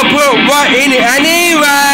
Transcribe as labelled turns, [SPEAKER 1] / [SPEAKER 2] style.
[SPEAKER 1] Put what in it anyway?